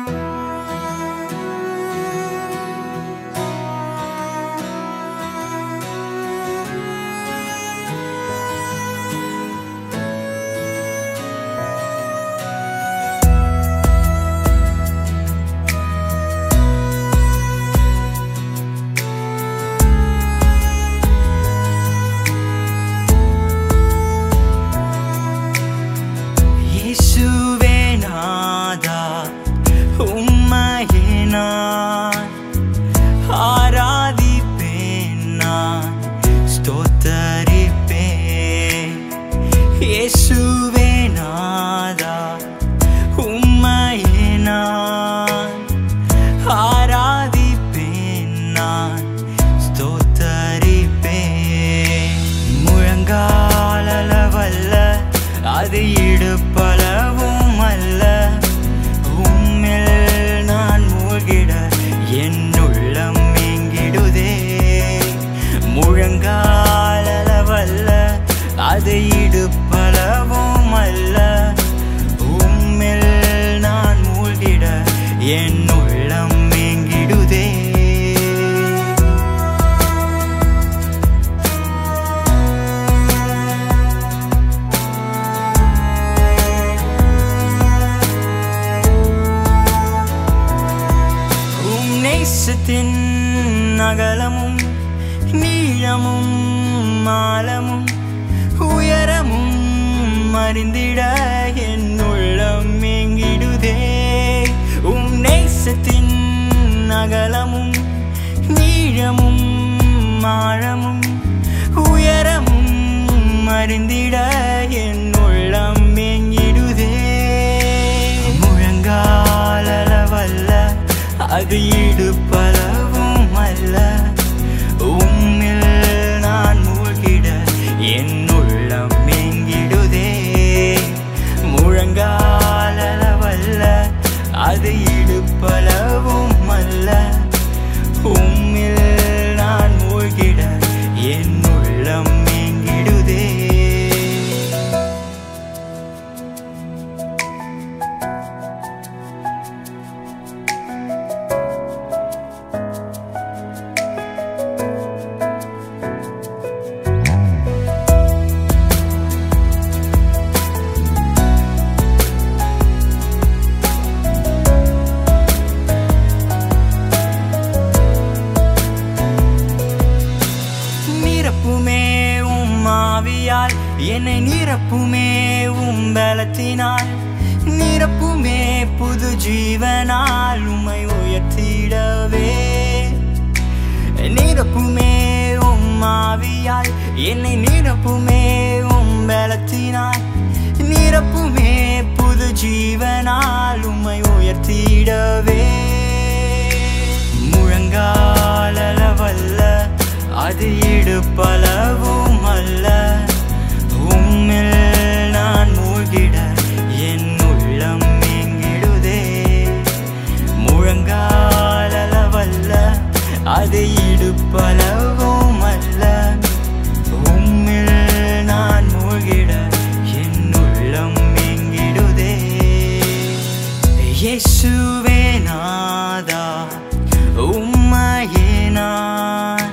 இயேசுவே அது இடுப்பளவும் அல்ல உம்மில் நான் மூழ்கிட என் உள்ளம் மேங்கிடுதே. உம் நேசத்தின் அகலமும் நீளமும் மாலமும் உயரமும் அறிந்திட என் உள்ளம் எங்கிடுதே உம் நேசத்தின் அகலமும் நீளமும் ஆழமும் ஆவியால் என்னை நிரப்புமே உம் பலத்தினால். நிரப்புமே புது ஜீவனால் உம்மை உயர்த்திடவே. நிரப்புமே உம் ஆவியால். என்னை நிரப்புமே உம் பலத்தினால். நிரப்புமே புது ஜீவனால் உம்மை உயர்த்திடவே. பலவும் அல்ல. உம்மில் நான் மூழ்கிட என் உள்ளம் எங்கிடுதே இயேசுவே நாதா உம்மையே நான்.